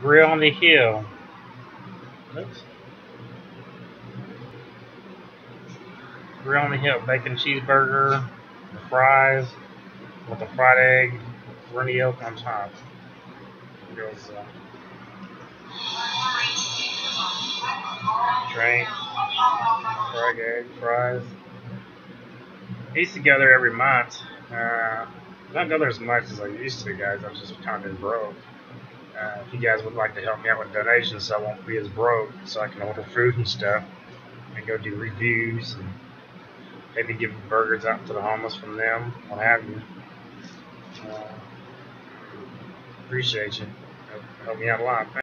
Grill on the Hill. Oops. Grill on the Hill, bacon cheeseburger, fries with a fried egg, runny yolk on top. Goes uh, drink, fried egg, fries. Eats together every month. Uh, not go there as much as I used to, guys. I've just kind of broke. Uh, if you guys would like to help me out with donations so I won't be as broke, so I can order food and stuff, and go do reviews and maybe give burgers out to the homeless from them, what have you. Uh, appreciate you. Help, me out a lot. Thanks.